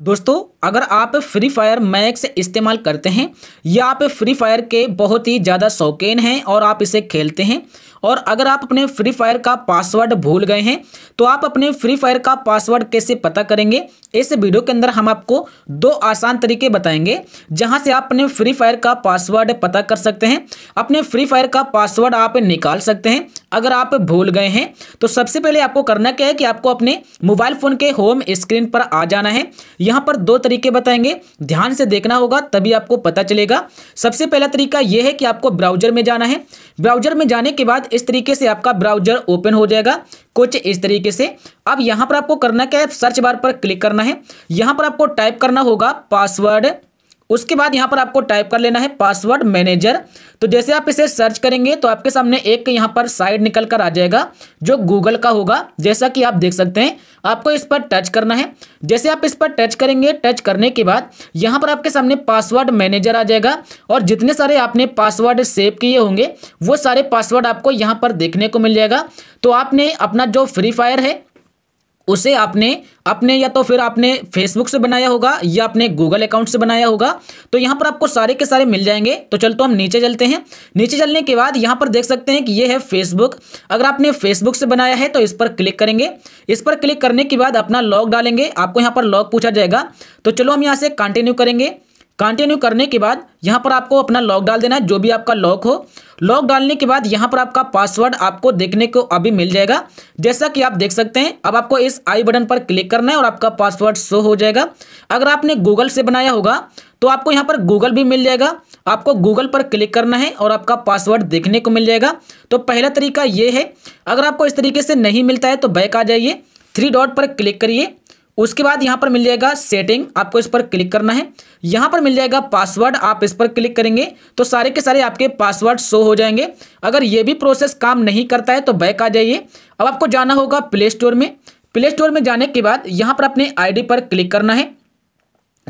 दोस्तों, अगर आप फ्री फायर मैक्स इस्तेमाल करते हैं, या आप फ्री फायर के बहुत ही ज़्यादा शौकीन हैं और आप इसे खेलते हैं और अगर आप अपने फ्री फायर का पासवर्ड भूल गए हैं तो आप अपने फ्री फायर का पासवर्ड कैसे पता करेंगे? इस वीडियो के अंदर हम आपको दो आसान तरीके बताएँगे, जहाँ से आप अपने फ्री फायर का पासवर्ड पता कर सकते हैं। अपने फ्री फायर का पासवर्ड आप निकाल सकते हैं, अगर आप भूल गए हैं। तो सबसे पहले आपको करना क्या है कि आपको अपने मोबाइल फ़ोन के होम स्क्रीन पर आ जाना है। यहाँ पर दो तरीके बताएँगे, ध्यान से देखना होगा, तभी आपको पता चलेगा। सबसे पहला तरीका यह है कि आपको ब्राउज़र में जाना है। ब्राउज़र में जाने के बाद इस तरीके से आपका ब्राउज़र ओपन हो जाएगा। कुछ इस तरीके से। अब यहाँ पर आपको करना क्या है? सर्च बार पर क्लिक करना है। यहाँ पर आपको टाइप करना होगा पासवर्ड। उसके बाद यहाँ पर आपको टाइप कर लेना है पासवर्ड मैनेजर तो जैसे आप इसे सर्च करेंगे तो आपके सामने एक यहाँ पर साइड निकल कर आ जाएगा, जो गूगल का होगा। जैसा कि आप देख सकते हैं, आपको इस पर टच करना है। जैसे आप इस पर टच करेंगे टच करने के बाद यहाँ पर आपके सामने पासवर्ड मैनेजर आ जाएगा। और जितने सारे आपने पासवर्ड सेव किए होंगे, वो सारे पासवर्ड आपको यहाँ पर देखने को मिल जाएगा। तो आपने अपना जो फ्री फायर है उसे आपने अपने या तो फिर आपने फेसबुक से बनाया होगा या अपने गूगल अकाउंट से बनाया होगा। तो यहाँ पर आपको सारे के सारे मिल जाएँगे। तो चल तो हम नीचे चलते हैं। नीचे चलने के बाद यहाँ पर देख सकते हैं कि ये है फेसबुक अगर आपने फेसबुक से बनाया है तो इस पर क्लिक करेंगे। इस पर क्लिक करने के बाद अपना लॉग डालेंगे। आपको यहाँ पर लॉग पूछा जाएगा। तो चलो हम यहाँ से कंटिन्यू करेंगे। कंटिन्यू करने के बाद यहाँ पर आपको अपना लॉक डाल देना है, जो भी आपका लॉक हो। लॉक डालने के बाद यहाँ पर आपका पासवर्ड आपको देखने को अभी मिल जाएगा। जैसा कि आप देख सकते हैं, अब आपको इस आई बटन पर क्लिक करना है और आपका पासवर्ड शो हो जाएगा। अगर आपने गूगल से बनाया होगा तो आपको यहाँ पर गूगल भी मिल जाएगा। आपको गूगल पर क्लिक करना है और आपका पासवर्ड देखने को मिल जाएगा। तो पहला तरीका ये है, अगर आपको इस तरीके से नहीं मिलता है तो बैक आ जाइए। थ्री डॉट पर क्लिक करिए। उसके बाद यहाँ पर मिल जाएगा सेटिंग, आपको इस पर क्लिक करना है। यहाँ पर मिल जाएगा पासवर्ड, आप इस पर क्लिक करेंगे तो सारे के सारे आपके पासवर्ड शो हो जाएँगे। अगर ये भी प्रोसेस काम नहीं करता है तो बैक आ जाइए। अब आपको जाना होगा प्ले स्टोर में। प्ले स्टोर में जाने के बाद यहाँ पर अपने आईडी पर क्लिक करना है।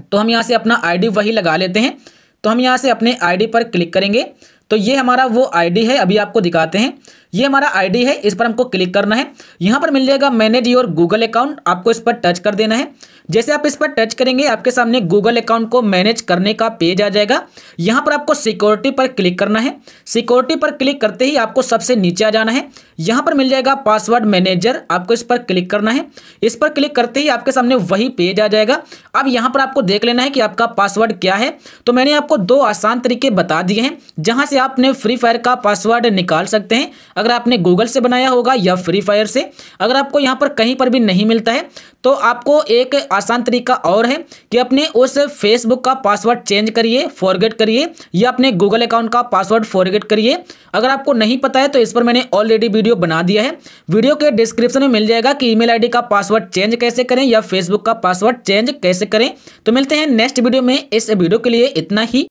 तो हम यहाँ से अपना आईडी वही लगा लेते हैं। तो हम यहाँ से अपने आईडी पर क्लिक करेंगे। तो ये हमारा वो आईडी है, अभी आपको दिखाते हैं। ये हमारा आईडी है, इस पर हमको क्लिक करना है। यहाँ पर मिल जाएगा मैनेज योर गूगल अकाउंट, आपको इस पर टच कर देना है। जैसे आप इस पर टच करेंगे, आपके सामने गूगल अकाउंट को मैनेज करने का पेज आ जाएगा। यहाँ पर आपको सिक्योरिटी पर क्लिक करना है। सिक्योरिटी पर क्लिक करते ही आपको सबसे नीचे आ जाना है। यहाँ पर मिल जाएगा पासवर्ड मैनेजर, आपको इस पर क्लिक करना है। इस पर क्लिक करते ही आपके सामने वही पेज आ जाएगा। अब यहाँ पर आपको देख लेना है कि आपका पासवर्ड क्या है। तो मैंने आपको दो आसान तरीके बता दिए हैं, जहाँ से आप अपने फ्री फायर का पासवर्ड निकाल सकते हैं। अगर आपने गूगल से बनाया होगा या फ्री फायर से, अगर आपको यहाँ पर कहीं पर भी नहीं मिलता है तो आपको एक आसान तरीका और है कि अपने उस फेसबुक का पासवर्ड चेंज करिए फॉरगेट करिए, या अपने गूगल अकाउंट का पासवर्ड फॉरगेट करिए। अगर आपको नहीं पता है तो इस पर मैंने ऑलरेडी वीडियो बना दिया है। वीडियो के डिस्क्रिप्शन में मिल जाएगा कि ईमेल आईडी का पासवर्ड चेंज कैसे करें या फेसबुक का पासवर्ड चेंज कैसे करें। तो मिलते हैं नेक्स्ट वीडियो में। इस वीडियो के लिए इतना ही।